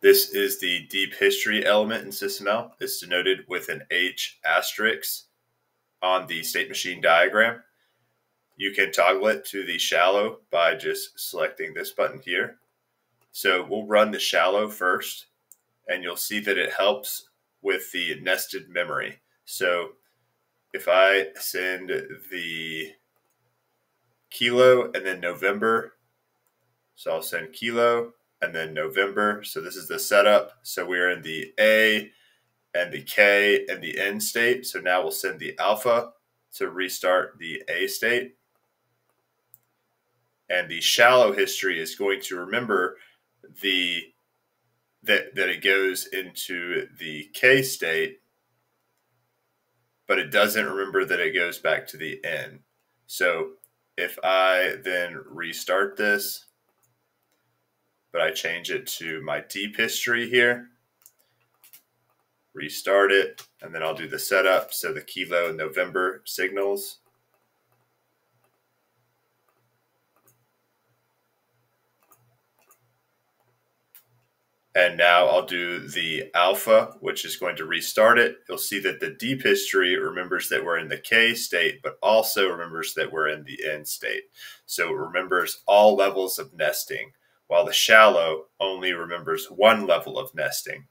This is the deep history element in SysML. It's denoted with an H asterisk on the state machine diagram. You can toggle it to the shallow by just selecting this button here. So we'll run the shallow first, and you'll see that it helps with the nested memory. So if I send the kilo and then November, so I'll send kilo and then November. So this is the setup. So we're in the A and the K and the N state. So now we'll send the alpha to restart the A state. And the shallow history is going to remember the that that it goes into the K state, but it doesn't remember that it goes back to the N. So if I then restart this, but I change it to my deep history here, restart it, and then I'll do the setup. So the kilo November signals. And now I'll do the alpha, which is going to restart it. You'll see that the deep history remembers that we're in the K state, but also remembers that we're in the N state. So it remembers all levels of nesting, while the shallow only remembers one level of nesting.